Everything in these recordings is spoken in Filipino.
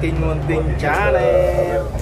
Gunting Gunting Channel.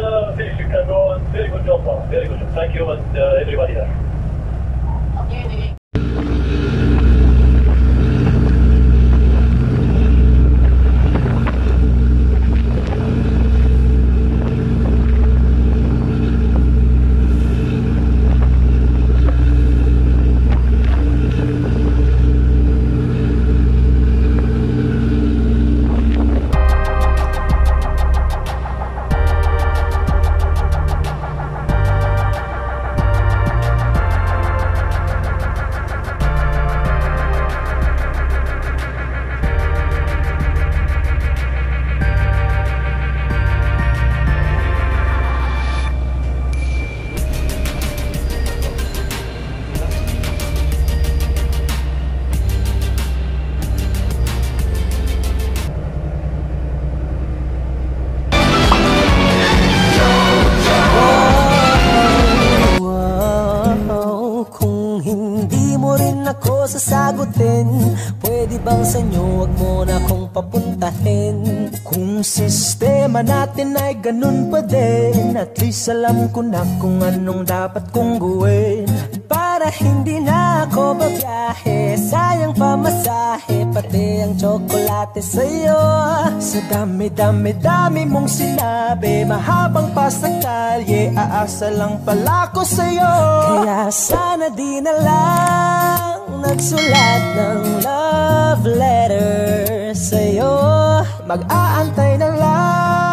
Uh, can uh. Very good job, Paul. Very good. job. Thank you and uh, everybody there. Pwede bang sa inyo wag mo na akong papuntahin. Kung sistema natin ay ganun pa din At least alam ko na kung anong dapat kong gawin. Para hindi na ako babiyahe Sayang pamasahe Pati ang tsokolate sa'yo. Sa dami-dami-dami mong sinabi Mahabang pa Aasa lang pala ko sa'yo. Kaya sana di na lang Nagsulat ng love letter sa'yo. Mag-aantay na lang